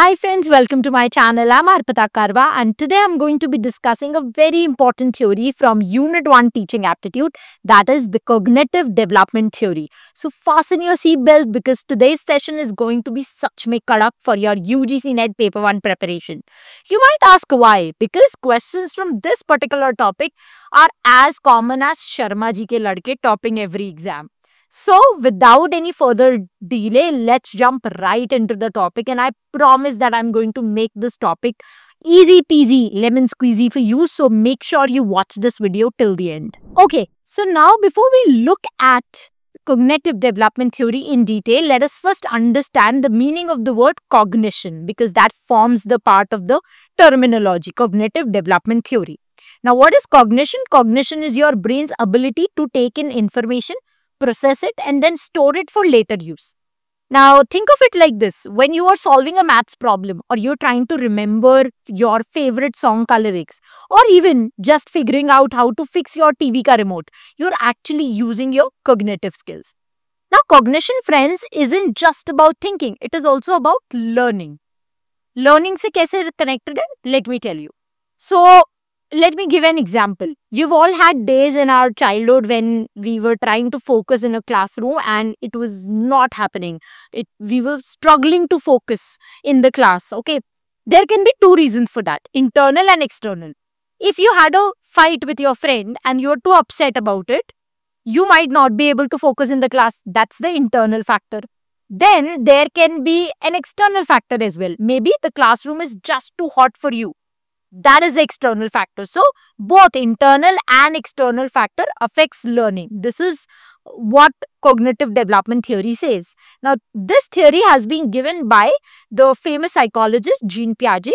Hi friends, welcome to my channel. I'm Arpita Karwa and today I'm going to be discussing a very important theory from Unit 1 Teaching Aptitude that is the Cognitive Development Theory. So fasten your seatbelt because today's session is going to be such me kadak for your UGC NET Paper 1 preparation. You might ask why? Because questions from this particular topic are as common as Sharma ji ke ladke topping every exam. So, without any further delay, let's jump right into the topic. And I promise that I'm going to make this topic easy peasy, lemon squeezy for you. So, make sure you watch this video till the end. Okay, so now before we look at cognitive development theory in detail, let us first understand the meaning of the word cognition because that forms the part of the terminology, cognitive development theory. Now, what is cognition? Cognition is your brain's ability to take in information process it and then store it for later use. Now, think of it like this. When you are solving a maths problem or you're trying to remember your favorite song lyrics or even just figuring out how to fix your TV ka remote, you're actually using your cognitive skills. Now, cognition, friends, isn't just about thinking. It is also about learning. Learning se kaise connected hai? Let me tell you. So, let me give an example. You've all had days in our childhood when we were trying to focus in a classroom and it was not happening. It, we were struggling to focus in the class. Okay. There can be two reasons for that internal and external. If you had a fight with your friend and you're too upset about it, you might not be able to focus in the class. That's the internal factor. Then there can be an external factor as well. Maybe the classroom is just too hot for you that is the external factor. So, both internal and external factor affects learning. This is what cognitive development theory says. Now, this theory has been given by the famous psychologist Jean Piaget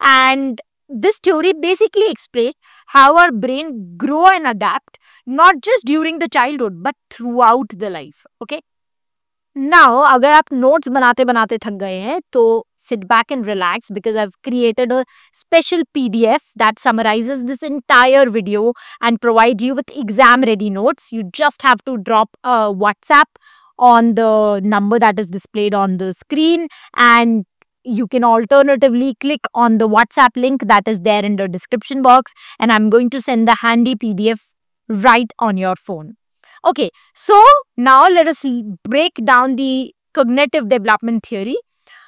and this theory basically explains how our brain grow and adapt not just during the childhood but throughout the life. Okay. Now, अगर आप notes बनाते बनाते थक गए हैं तो sit back and relax because I've created a special PDF that summarizes this entire video and provide you with exam ready notes. You just have to drop a WhatsApp on the number that is displayed on the screen and you can alternatively click on the WhatsApp link that is there in the description box and I'm going to send the handy PDF right on your phone. Okay, so now let us break down the cognitive development theory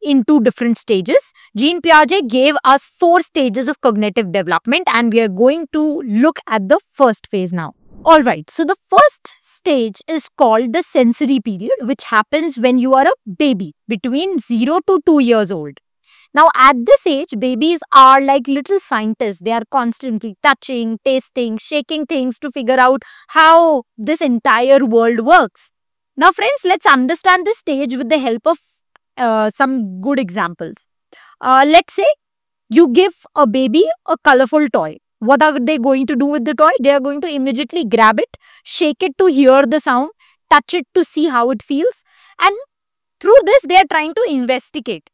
into different stages. Jean Piaget gave us four stages of cognitive development and we are going to look at the first phase now. Alright, so the first stage is called the sensory period which happens when you are a baby between 0 to 2 years old. Now, at this age, babies are like little scientists. They are constantly touching, tasting, shaking things to figure out how this entire world works. Now, friends, let's understand this stage with the help of uh, some good examples. Uh, let's say you give a baby a colorful toy. What are they going to do with the toy? They are going to immediately grab it, shake it to hear the sound, touch it to see how it feels. And through this, they are trying to investigate.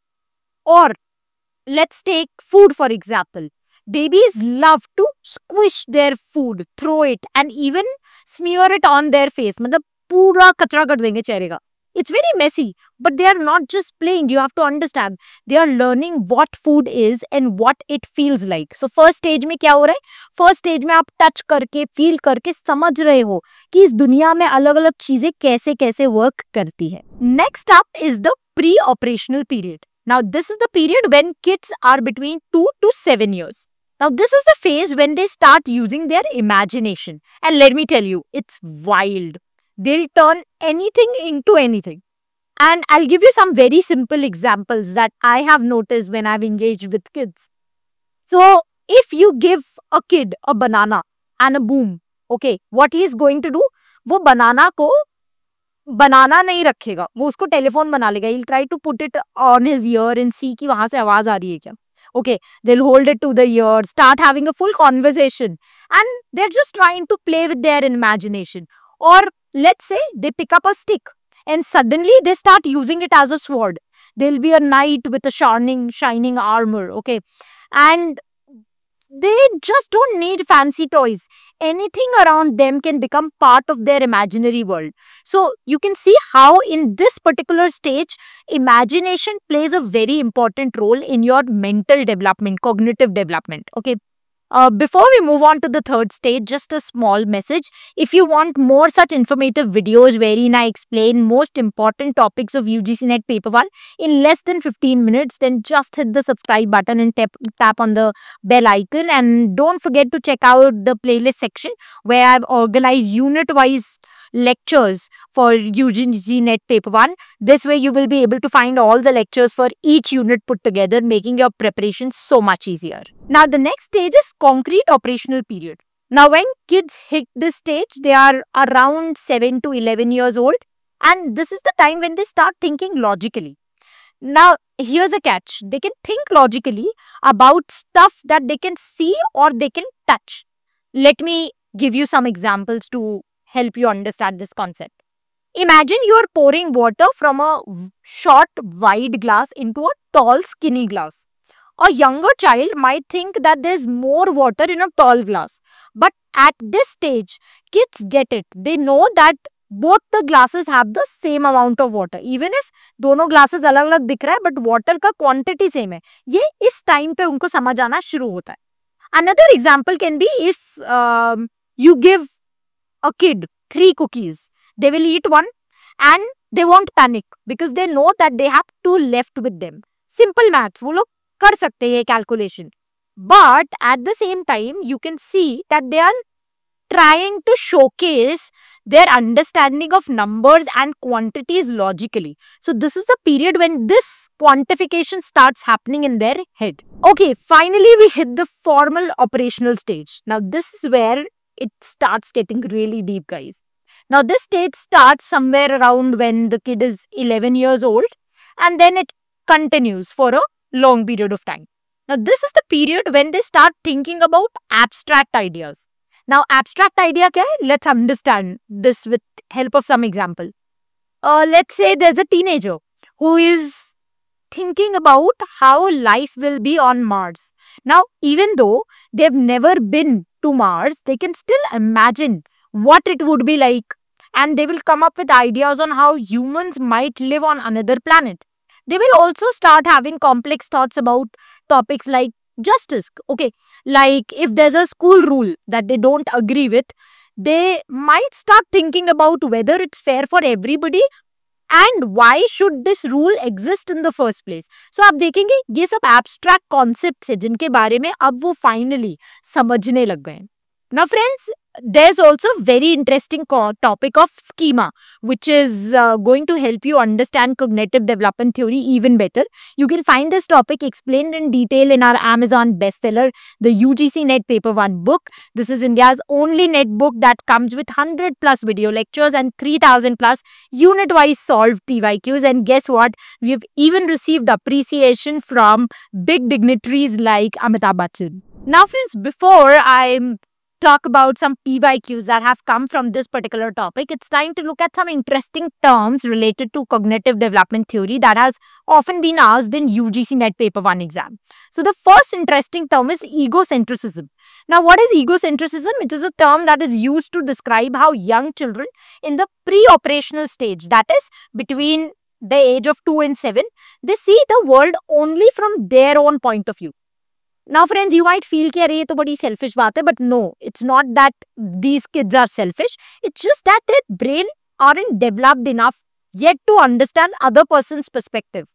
Or let's take food for example. Babies love to squish their food, throw it and even smear it on their face. मतलब पूरा कचरा कर देंगे चेहरे का. It's very messy, but they are not just playing. You have to understand. They are learning what food is and what it feels like. So first stage में क्या हो रहा है? First stage में आप touch करके, feel करके समझ रहे हो कि इस दुनिया में अलग अलग चीज़ें कैसे कैसे work करती है. Next up is the pre-operational period. Now, this is the period when kids are between 2 to 7 years. Now, this is the phase when they start using their imagination. And let me tell you, it's wild. They'll turn anything into anything. And I'll give you some very simple examples that I have noticed when I've engaged with kids. So, if you give a kid a banana and a boom, okay, what he is going to do, वो banana को बनाना नहीं रखेगा। वो उसको telephone बना लेगा। I'll try to put it on his ear and see की वहाँ से आवाज़ आ रही है क्या। Okay they hold it to the ear start having full conversation and they are just trying to play with their imagination और let say they pick up a stick and suddenly they start using it as a sword they will be a knight with a शार्निंग shining armour okay and they just don't need fancy toys. Anything around them can become part of their imaginary world. So you can see how in this particular stage, imagination plays a very important role in your mental development, cognitive development. Okay. Uh, before we move on to the third stage, just a small message. If you want more such informative videos wherein I explain most important topics of UGC NET Paper 1 in less than 15 minutes, then just hit the subscribe button and tap, tap on the bell icon. And don't forget to check out the playlist section where I've organized unit-wise lectures for UGC NET Paper 1. This way you will be able to find all the lectures for each unit put together, making your preparation so much easier. Now the next stage is concrete operational period. Now when kids hit this stage, they are around 7 to 11 years old and this is the time when they start thinking logically. Now, here's a catch. They can think logically about stuff that they can see or they can touch. Let me give you some examples to help you understand this concept. Imagine you are pouring water from a short, wide glass into a tall, skinny glass. A younger child might think that there's more water in a tall glass. But at this stage, kids get it. They know that both the glasses have the same amount of water. Even if दोनों glasses अलग अलग दिख रहा है but water का quantity same है ये इस time उनको समझ आना शुरू होता है Another example can be if um, you give a kid three cookies. They will eat one and they won't panic because they know that they have two left with them. Simple maths. वो लोग कर सकते हैं calculation. But at the same time, you can see that they are trying to showcase their understanding of numbers and quantities logically. So this is the period when this quantification starts happening in their head. Okay, finally we hit the formal operational stage. Now this is where it starts getting really deep guys. Now this stage starts somewhere around when the kid is 11 years old and then it continues for a long period of time. Now this is the period when they start thinking about abstract ideas. Now abstract idea kya hai? Let's understand this with help of some example. Uh, let's say there's a teenager who is thinking about how life will be on Mars. Now even though they've never been to Mars, they can still imagine what it would be like and they will come up with ideas on how humans might live on another planet. They will also start having complex thoughts about topics like justice. Okay, like if there's a school rule that they don't agree with, they might start thinking about whether it's fair for everybody and why should this rule exist in the first place so आप देखेंगे, ये सब abstract concept है जिनके बारे में अब वो फाइनली समझने लग गए ना friends there's also a very interesting topic of schema which is uh, going to help you understand cognitive development theory even better. You can find this topic explained in detail in our amazon bestseller the ugc net paper 1 book. This is india's only net book that comes with 100 plus video lectures and 3000 plus unit wise solved pyqs and guess what? We've even received appreciation from big dignitaries like amitabh bachchan. Now friends before i'm talk about some PYQs that have come from this particular topic, it's time to look at some interesting terms related to cognitive development theory that has often been asked in UGC NET paper 1 exam. So the first interesting term is egocentrism. Now what is egocentrism? It is a term that is used to describe how young children in the pre-operational stage, that is between the age of 2 and 7, they see the world only from their own point of view. Now, friends, you might feel कि अरे ये तो बड़ी selfish बात है, but no, it's not that these kids are selfish. It's just that their brain aren't developed enough yet to understand other person's perspective.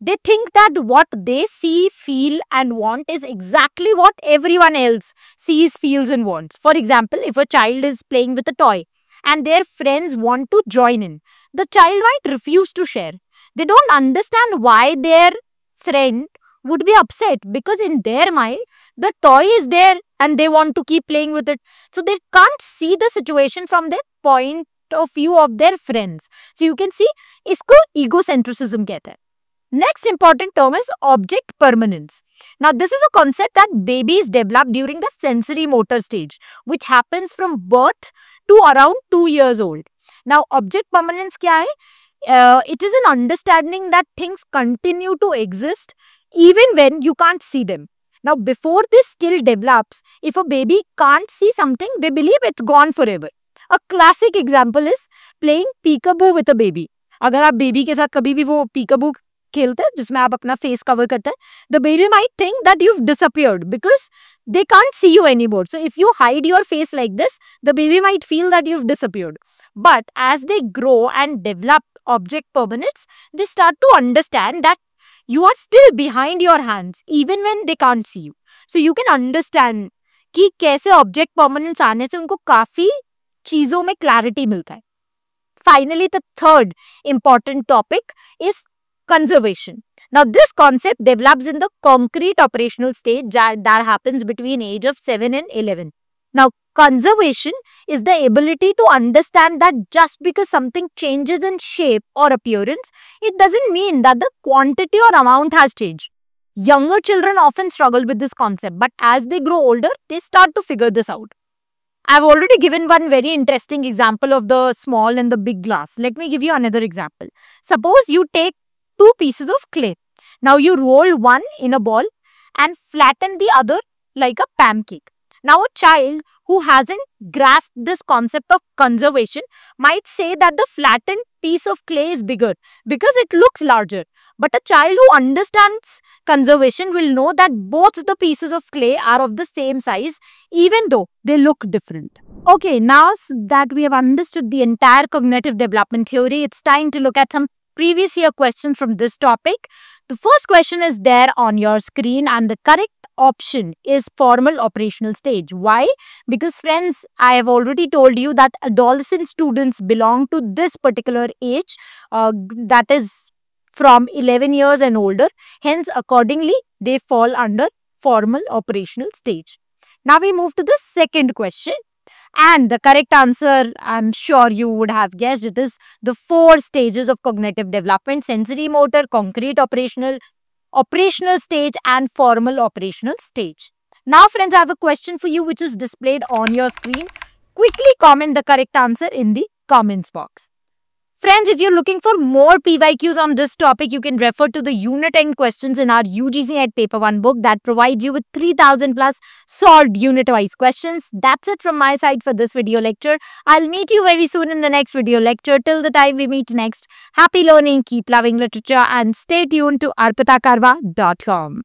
They think that what they see, feel and want is exactly what everyone else sees, feels and wants. For example, if a child is playing with a toy and their friends want to join in, the child might refuse to share. They don't understand why their friend would be upset because in their mind the toy is there and they want to keep playing with it so they can't see the situation from their point of view of their friends so you can see isko egocentrism kehte Next important term is object permanence. Now, this is a concept that babies develop during the sensory motor stage, which happens from birth to around 2 years old. Now, object permanence kya hai? Uh, it is an understanding that things continue to exist even when you can't see them. Now, before this skill develops, if a baby can't see something, they believe it's gone forever. A classic example is playing peekaboo with a baby. अगर आप baby के साथ कभी भी वो पीकाबू खेलते हैं जिसमें आप अपना फेस कवर करते हैं the baby might think that you disappeared because they can't see you anymore. So if you hide your face like this, the baby might feel that you've disappeared. But as they grow and develop object permanence, they start to understand that you are still behind your hands even when they can't see you. So you can understand कि कैसे object permanence आने से उनको काफी चीजों में clarity मिलता है finally the third important topic is conservation. Now, this concept develops in the concrete operational stage that happens between age of 7 and 11. Now, conservation is the ability to understand that just because something changes in shape or appearance, it doesn't mean that the quantity or amount has changed. Younger children often struggle with this concept, but as they grow older, they start to figure this out. I've already given one very interesting example of the small and the big glass. Let me give you another example. Suppose you take two pieces of clay. Now you roll one in a ball and flatten the other like a pancake. Now a child who hasn't grasped this concept of conservation might say that the flattened piece of clay is bigger because it looks larger. But a child who understands conservation will know that both the pieces of clay are of the same size even though they look different. Okay, now that we have understood the entire cognitive development theory, it's time to look at some previous year questions from this topic. The first question is there on your screen and the correct option is formal operational stage. Why? Because friends, I have already told you that adolescent students belong to this particular age uh, that is from 11 years and older. Hence, accordingly, they fall under formal operational stage. Now we move to the second question. And the correct answer, I'm sure you would have guessed, it is the four stages of cognitive development, sensory motor, concrete operational, operational stage and formal operational stage. Now friends, I have a question for you which is displayed on your screen. Quickly comment the correct answer in the comments box. Friends, if you're looking for more PYQs on this topic, you can refer to the Unit 10 questions in our UGC NET Paper 1 book that provides you with 3000 plus solved unit-wise questions. That's it from my side for this video lecture. I'll meet you very soon in the next video lecture. Till the time we meet next, happy learning, keep loving literature and stay tuned to arpitakarwa.com.